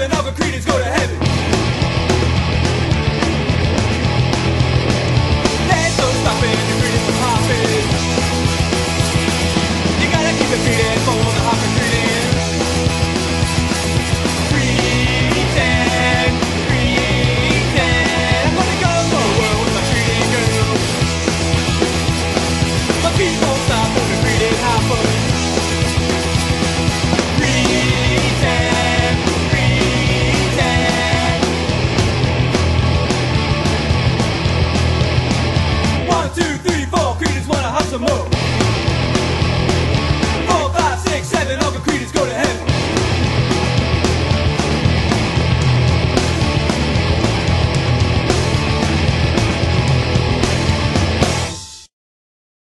seven all the credence go to heaven.